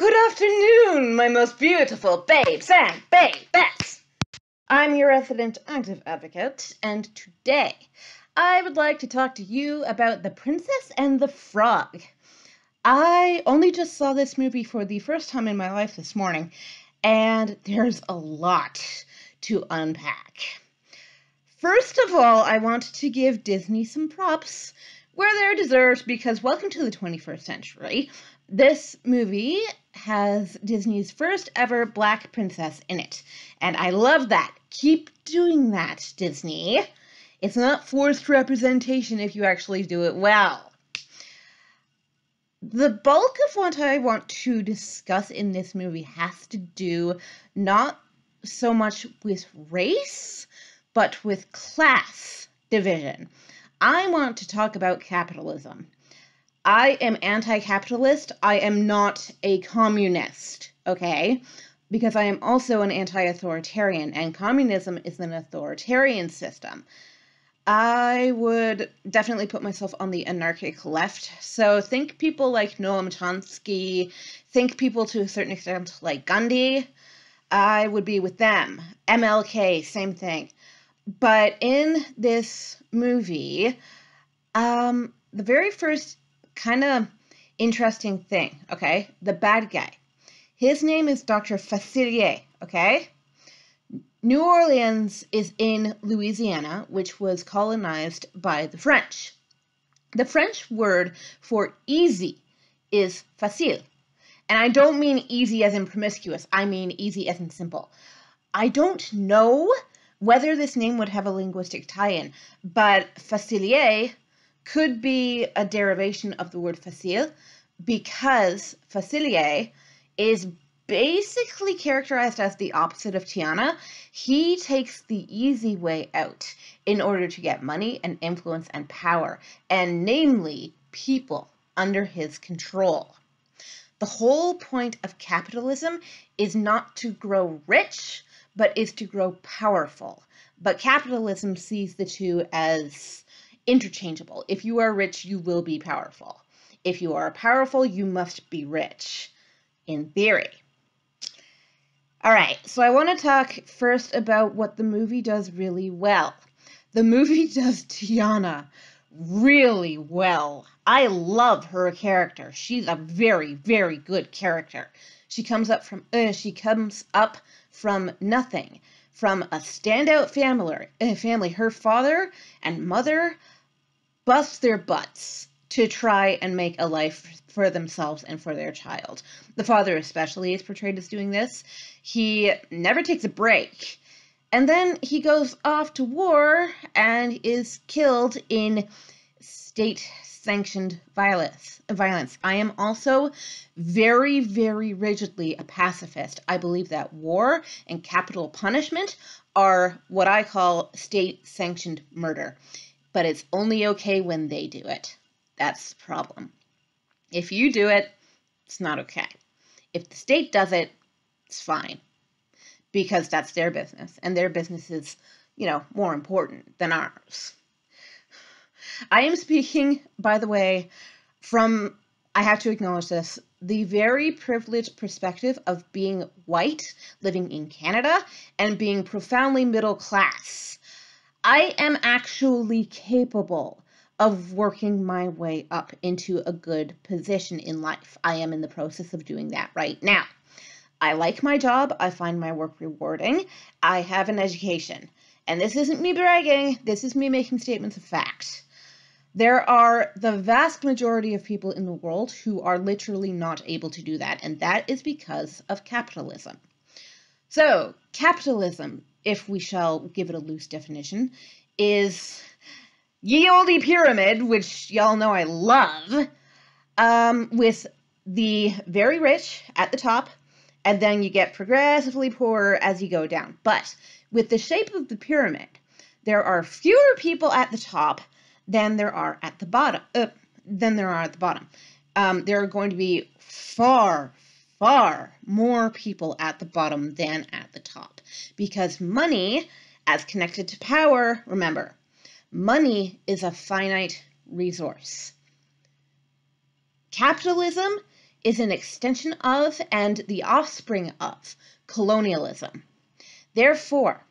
Good afternoon, my most beautiful babes and babettes. I'm your resident active advocate, and today I would like to talk to you about The Princess and the Frog. I only just saw this movie for the first time in my life this morning, and there's a lot to unpack. First of all, I want to give Disney some props where they're deserved because welcome to the 21st century. This movie has Disney's first ever black princess in it. And I love that. Keep doing that, Disney. It's not forced representation if you actually do it well. The bulk of what I want to discuss in this movie has to do not so much with race, but with class division. I want to talk about capitalism. I am anti capitalist. I am not a communist, okay? Because I am also an anti authoritarian, and communism is an authoritarian system. I would definitely put myself on the anarchic left. So think people like Noam Chomsky, think people to a certain extent like Gandhi. I would be with them. MLK, same thing. But in this movie, um, the very first kind of interesting thing, okay? The bad guy. His name is Dr. Facilier, okay? New Orleans is in Louisiana, which was colonized by the French. The French word for easy is facile. And I don't mean easy as in promiscuous, I mean easy as in simple. I don't know whether this name would have a linguistic tie in, but facilier could be a derivation of the word facile because facilier is basically characterized as the opposite of Tiana. He takes the easy way out in order to get money and influence and power, and namely, people under his control. The whole point of capitalism is not to grow rich, but is to grow powerful. But capitalism sees the two as interchangeable. If you are rich, you will be powerful. If you are powerful, you must be rich, in theory. All right, so I want to talk first about what the movie does really well. The movie does Tiana really well. I love her character. She's a very, very good character. She comes up from uh, she comes up from nothing, from a standout family. Family. Her father and mother bust their butts to try and make a life for themselves and for their child. The father, especially, is portrayed as doing this. He never takes a break. And then he goes off to war and is killed in state sanctioned violence. Violence. I am also very, very rigidly a pacifist. I believe that war and capital punishment are what I call state sanctioned murder but it's only okay when they do it. That's the problem. If you do it, it's not okay. If the state does it, it's fine because that's their business and their business is, you know, more important than ours. I am speaking, by the way, from, I have to acknowledge this, the very privileged perspective of being white, living in Canada, and being profoundly middle class. I am actually capable of working my way up into a good position in life. I am in the process of doing that right now. I like my job. I find my work rewarding. I have an education. And this isn't me bragging, this is me making statements of fact. There are the vast majority of people in the world who are literally not able to do that, and that is because of capitalism. So, capitalism if we shall give it a loose definition, is ye olde pyramid, which y'all know I love, um, with the very rich at the top, and then you get progressively poorer as you go down. But with the shape of the pyramid, there are fewer people at the top than there are at the bottom. Uh, than there are at the bottom. Um, there are going to be far, far more people at the bottom than at the top. Because money, as connected to power, remember, money is a finite resource. Capitalism is an extension of and the offspring of colonialism. Therefore,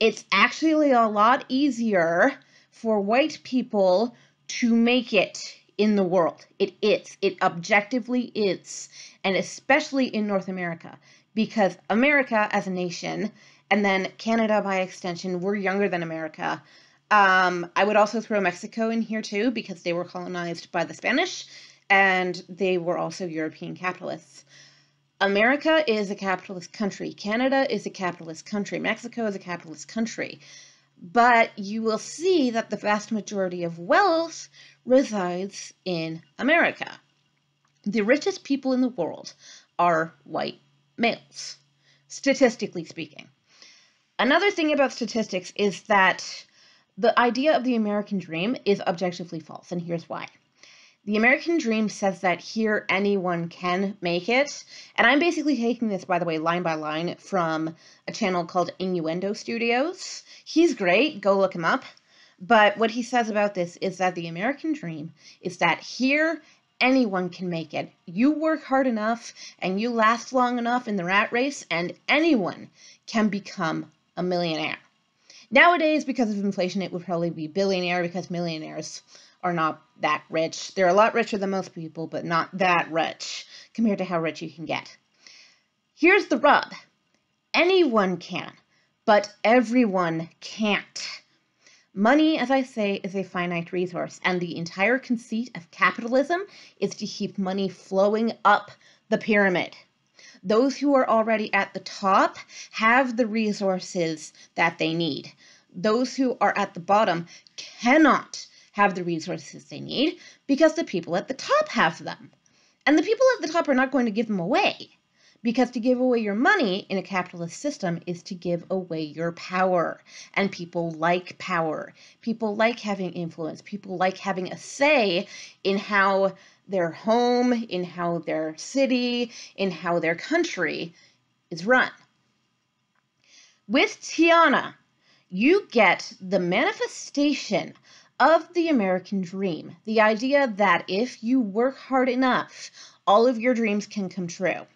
it's actually a lot easier for white people to make it in the world. It is. It objectively is. And especially in North America, because America as a nation, and then Canada by extension, we're younger than America. Um, I would also throw Mexico in here too, because they were colonized by the Spanish and they were also European capitalists. America is a capitalist country. Canada is a capitalist country. Mexico is a capitalist country. But you will see that the vast majority of wealth resides in America. The richest people in the world are white males, statistically speaking. Another thing about statistics is that the idea of the American dream is objectively false, and here's why. The American dream says that here anyone can make it. And I'm basically taking this, by the way, line by line from a channel called Innuendo Studios. He's great, go look him up. But what he says about this is that the American dream is that here anyone can make it. You work hard enough and you last long enough in the rat race, and anyone can become a millionaire. Nowadays, because of inflation, it would probably be billionaire because millionaires are not that rich. They're a lot richer than most people, but not that rich compared to how rich you can get. Here's the rub anyone can, but everyone can't. Money, as I say, is a finite resource, and the entire conceit of capitalism is to keep money flowing up the pyramid. Those who are already at the top have the resources that they need. Those who are at the bottom cannot have the resources they need because the people at the top have them. And the people at the top are not going to give them away. Because to give away your money in a capitalist system is to give away your power. And people like power. People like having influence. People like having a say in how their home, in how their city, in how their country is run. With Tiana, you get the manifestation of the American dream. The idea that if you work hard enough, all of your dreams can come true.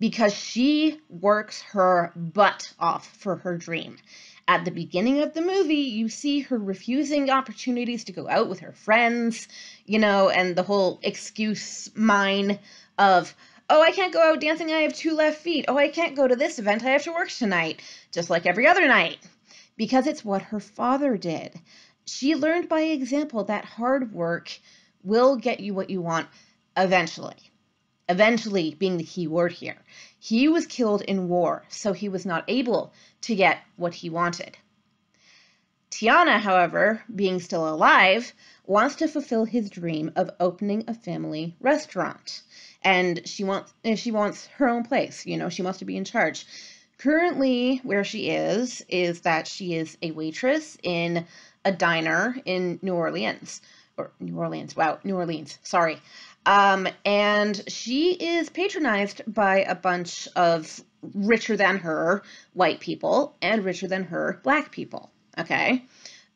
Because she works her butt off for her dream. At the beginning of the movie, you see her refusing opportunities to go out with her friends, you know, and the whole excuse mine of, oh, I can't go out dancing, I have two left feet. Oh, I can't go to this event, I have to work tonight, just like every other night. Because it's what her father did she learned by example that hard work will get you what you want eventually. Eventually being the key word here. He was killed in war, so he was not able to get what he wanted. Tiana, however, being still alive, wants to fulfill his dream of opening a family restaurant. And she wants she wants her own place, you know, she wants to be in charge. Currently, where she is, is that she is a waitress in a diner in New Orleans, or New Orleans, wow, New Orleans, sorry. Um, and she is patronized by a bunch of richer than her white people and richer than her black people. Okay.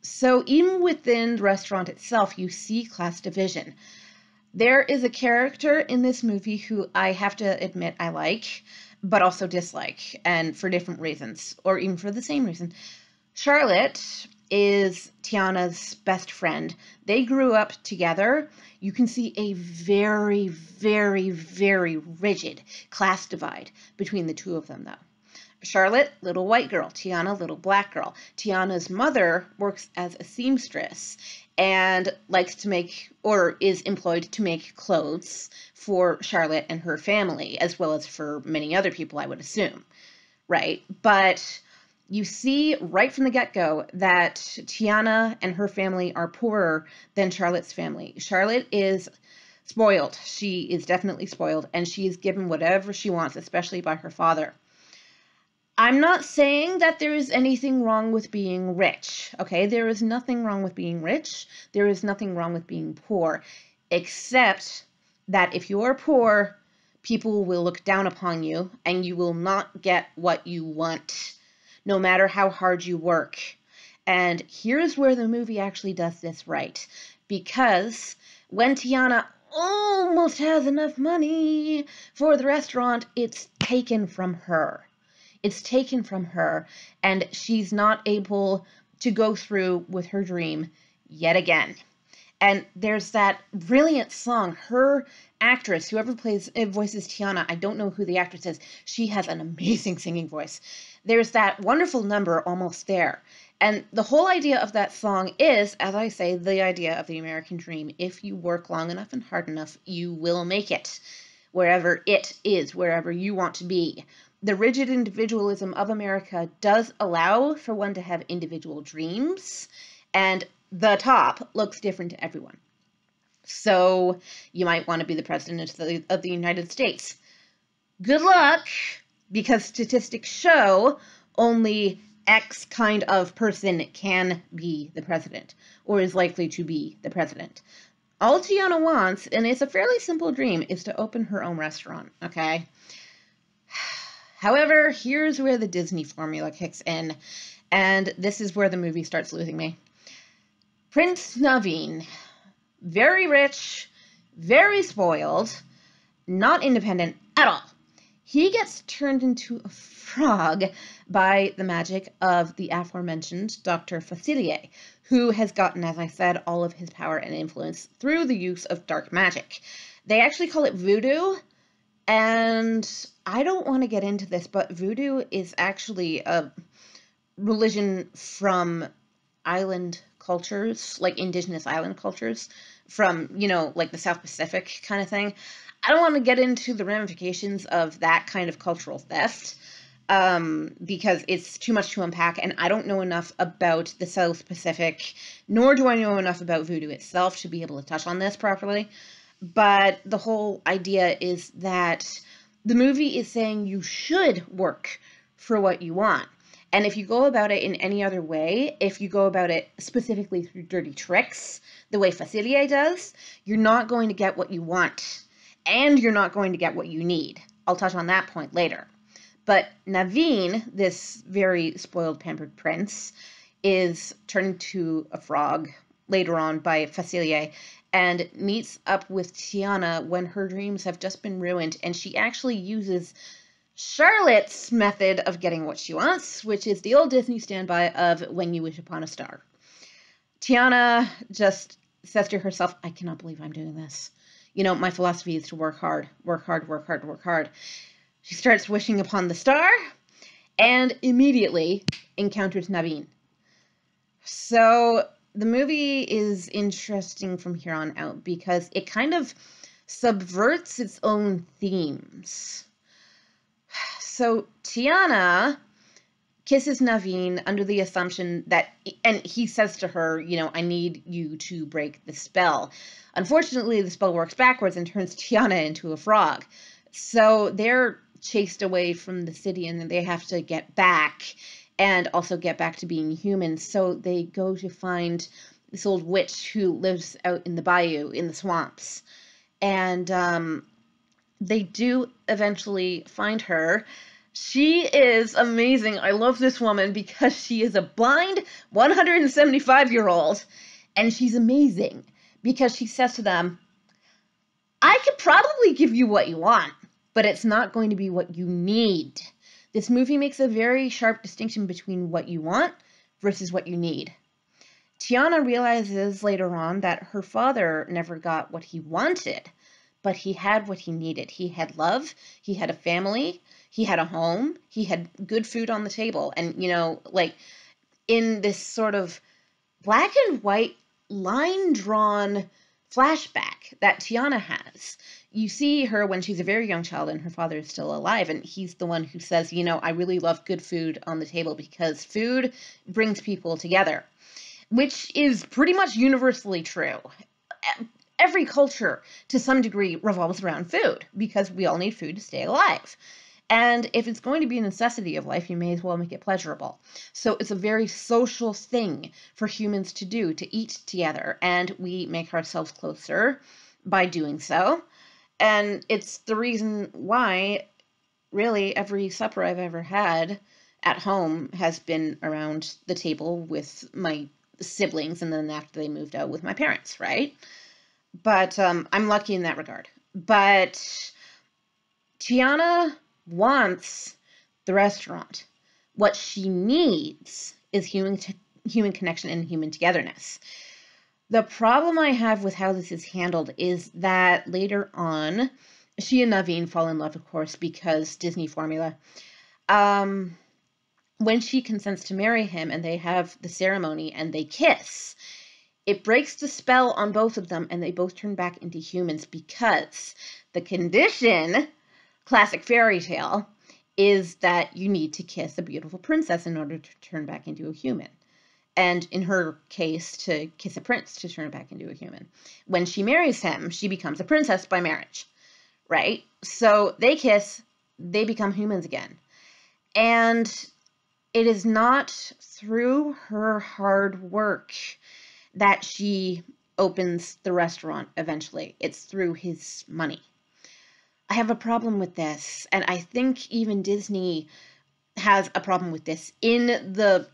So even within the restaurant itself, you see class division. There is a character in this movie who I have to admit I like, but also dislike, and for different reasons, or even for the same reason. Charlotte is Tiana's best friend. They grew up together. You can see a very, very, very rigid class divide between the two of them, though. Charlotte, little white girl. Tiana, little black girl. Tiana's mother works as a seamstress and likes to make or is employed to make clothes for Charlotte and her family, as well as for many other people, I would assume. Right? But you see right from the get go that Tiana and her family are poorer than Charlotte's family. Charlotte is spoiled. She is definitely spoiled, and she is given whatever she wants, especially by her father. I'm not saying that there is anything wrong with being rich, okay? There is nothing wrong with being rich. There is nothing wrong with being poor, except that if you are poor, people will look down upon you and you will not get what you want no matter how hard you work. And here's where the movie actually does this right. Because when Tiana almost has enough money for the restaurant, it's taken from her. It's taken from her, and she's not able to go through with her dream yet again. And there's that brilliant song. Her actress, whoever plays uh, voices Tiana, I don't know who the actress is. She has an amazing singing voice. There's that wonderful number almost there. And the whole idea of that song is, as I say, the idea of the American dream. If you work long enough and hard enough, you will make it wherever it is, wherever you want to be. The rigid individualism of America does allow for one to have individual dreams, and the top looks different to everyone. So you might want to be the president of the, of the United States. Good luck, because statistics show only X kind of person can be the president or is likely to be the president. All Tiana wants, and it's a fairly simple dream, is to open her own restaurant, okay? However, here's where the Disney formula kicks in, and this is where the movie starts losing me. Prince Naveen, very rich, very spoiled, not independent at all he gets turned into a frog by the magic of the aforementioned Dr. Facilier, who has gotten, as I said, all of his power and influence through the use of dark magic. They actually call it voodoo, and I don't want to get into this, but voodoo is actually a religion from island cultures, like indigenous island cultures, from, you know, like the South Pacific kind of thing. I don't want to get into the ramifications of that kind of cultural theft um, because it's too much to unpack, and I don't know enough about the South Pacific, nor do I know enough about voodoo itself to be able to touch on this properly. But the whole idea is that the movie is saying you should work for what you want. And if you go about it in any other way, if you go about it specifically through dirty tricks, the way Facilier does, you're not going to get what you want and you're not going to get what you need. I'll touch on that point later. But Naveen, this very spoiled, pampered prince, is turned to a frog later on by Facilier and meets up with Tiana when her dreams have just been ruined, and she actually uses Charlotte's method of getting what she wants, which is the old Disney standby of when you wish upon a star. Tiana just says to herself, I cannot believe I'm doing this you know, my philosophy is to work hard, work hard, work hard, work hard. She starts wishing upon the star and immediately encounters Naveen. So the movie is interesting from here on out because it kind of subverts its own themes. So Tiana kisses Naveen under the assumption that, and he says to her, you know, I need you to break the spell. Unfortunately, the spell works backwards and turns Tiana into a frog. So they're chased away from the city and they have to get back and also get back to being human. So they go to find this old witch who lives out in the bayou, in the swamps. And um, they do eventually find her she is amazing. I love this woman because she is a blind 175 year old and she's amazing because she says to them, I could probably give you what you want, but it's not going to be what you need. This movie makes a very sharp distinction between what you want versus what you need. Tiana realizes later on that her father never got what he wanted, but he had what he needed. He had love, he had a family, he had a home, he had good food on the table. And, you know, like in this sort of black and white line drawn flashback that Tiana has. You see her when she's a very young child and her father is still alive, and he's the one who says, You know, I really love good food on the table because food brings people together, which is pretty much universally true. Every culture, to some degree, revolves around food because we all need food to stay alive. And if it's going to be a necessity of life, you may as well make it pleasurable. So it's a very social thing for humans to do, to eat together, and we make ourselves closer by doing so. And it's the reason why, really, every supper I've ever had at home has been around the table with my siblings, and then after they moved out with my parents, right? but um, I'm lucky in that regard. But Tiana wants the restaurant. What she needs is human t- human connection and human togetherness. The problem I have with how this is handled is that later on, she and Naveen fall in love, of course, because Disney formula. Um, when she consents to marry him and they have the ceremony and they kiss, it breaks the spell on both of them and they both turn back into humans because the condition, classic fairy tale, is that you need to kiss a beautiful princess in order to turn back into a human. And in her case, to kiss a prince to turn back into a human. When she marries him, she becomes a princess by marriage, right? So they kiss, they become humans again. And it is not through her hard work that she opens the restaurant eventually, it's through his money. I have a problem with this, and I think even Disney has a problem with this in the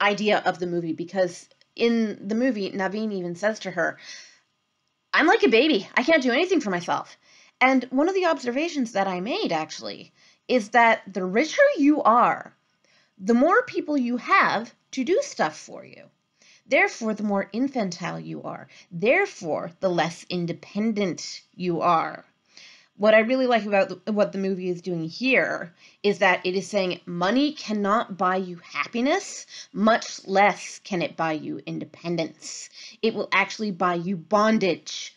idea of the movie because in the movie, Naveen even says to her, I'm like a baby. I can't do anything for myself. And one of the observations that I made actually is that the richer you are, the more people you have to do stuff for you. Therefore, the more infantile you are. Therefore, the less independent you are. What I really like about the, what the movie is doing here is that it is saying money cannot buy you happiness, much less can it buy you independence. It will actually buy you bondage.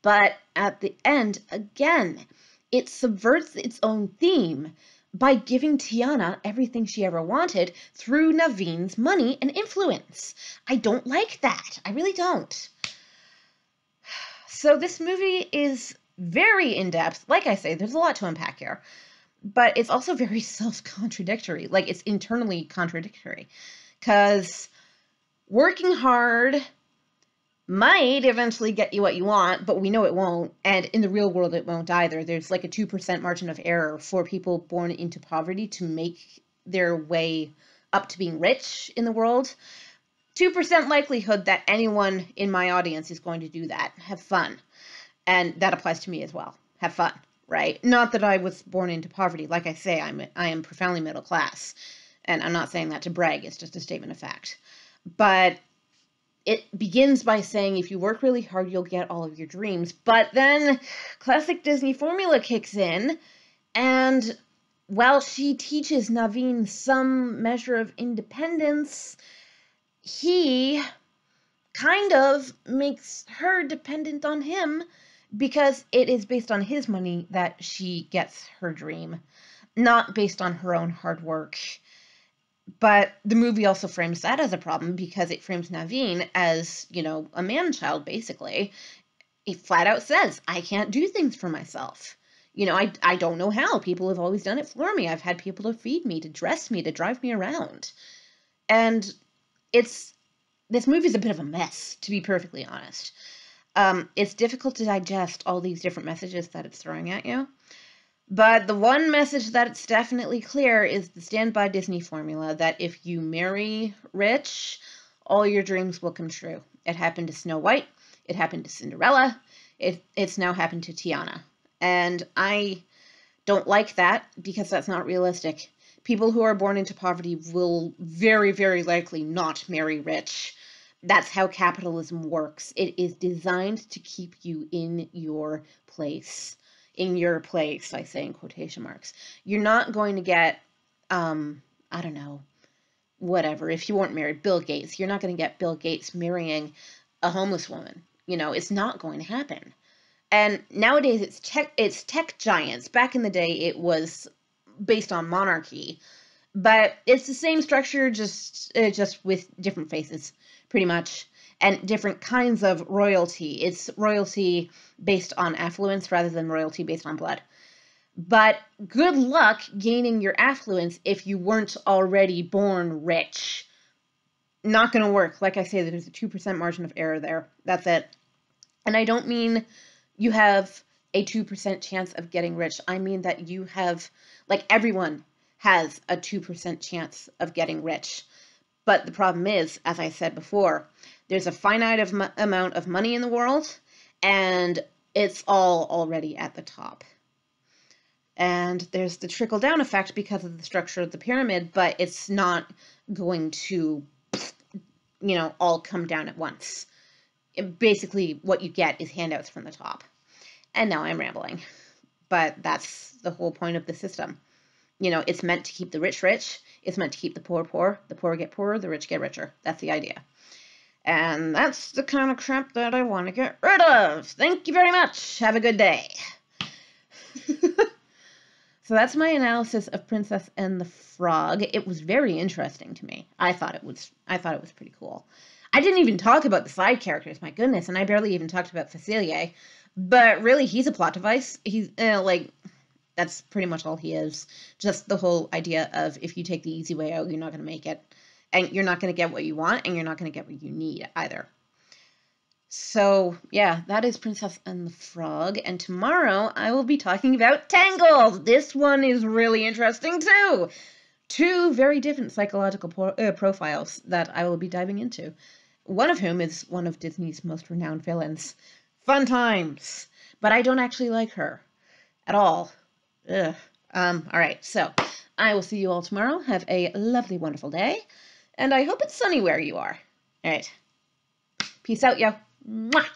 But at the end, again, it subverts its own theme by giving Tiana everything she ever wanted through Naveen's money and influence. I don't like that. I really don't. So this movie is very in depth. Like I say, there's a lot to unpack here. But it's also very self contradictory. Like it's internally contradictory. Because working hard might eventually get you what you want, but we know it won't. And in the real world, it won't either. There's like a 2% margin of error for people born into poverty to make their way up to being rich in the world. 2% likelihood that anyone in my audience is going to do that. Have fun. And that applies to me as well. Have fun, right? Not that I was born into poverty. Like I say, I'm I am profoundly middle class. And I'm not saying that to brag, it's just a statement of fact. But it begins by saying if you work really hard, you'll get all of your dreams. But then classic Disney formula kicks in, and while she teaches Naveen some measure of independence, he kind of makes her dependent on him because it is based on his money that she gets her dream, not based on her own hard work but the movie also frames that as a problem because it frames Naveen as, you know, a man child, basically. He flat out says, I can't do things for myself. You know, I, I don't know how. People have always done it for me. I've had people to feed me, to dress me, to drive me around. And it's, this movie's a bit of a mess, to be perfectly honest. Um, it's difficult to digest all these different messages that it's throwing at you. But the one message that's definitely clear is the standby Disney formula that if you marry rich, all your dreams will come true. It happened to Snow White, it happened to Cinderella, it, it's now happened to Tiana. And I don't like that because that's not realistic. People who are born into poverty will very, very likely not marry rich. That's how capitalism works. It is designed to keep you in your place in your place, I say in quotation marks. You're not going to get, um, I don't know, whatever. If you weren't married, Bill Gates, you're not going to get Bill Gates marrying a homeless woman. You know, it's not going to happen. And nowadays, it's tech, it's tech giants. Back in the day, it was based on monarchy, but it's the same structure, just uh, just with different faces, pretty much and different kinds of royalty. It's royalty based on affluence rather than royalty based on blood. But good luck gaining your affluence if you weren't already born rich. Not going to work. Like I say, there's a 2% margin of error there. That's it. And I don't mean you have a 2% chance of getting rich. I mean that you have, like, everyone has a 2% chance of getting rich. But the problem is, as I said before, there's a finite of amount of money in the world, and it's all already at the top. And there's the trickle down effect because of the structure of the pyramid, but it's not going to, you know, all come down at once. It, basically, what you get is handouts from the top. And now I'm rambling, but that's the whole point of the system. You know, it's meant to keep the rich rich, it's meant to keep the poor poor, the poor get poorer, the rich get richer. That's the idea. And that's the kind of crap that I want to get rid of. Thank you very much. Have a good day. so that's my analysis of Princess and the Frog. It was very interesting to me. I thought it was I thought it was pretty cool. I didn't even talk about the side characters, my goodness, and I barely even talked about Facilier. But really, he's a plot device. He's uh, like that's pretty much all he is. Just the whole idea of if you take the easy way out, you're not going to make it and you're not going to get what you want and you're not going to get what you need either. So, yeah, that is Princess and the Frog. And tomorrow I will be talking about Tangled. This one is really interesting too. Two very different psychological pro- uh, profiles that I will be diving into. One of whom is one of Disney's most renowned villains. Fun times. But I don't actually like her at all. Ugh. Um, all right, so I will see you all tomorrow. Have a lovely, wonderful day and I hope it's sunny where you are. All right. Peace out, yo. Mwah.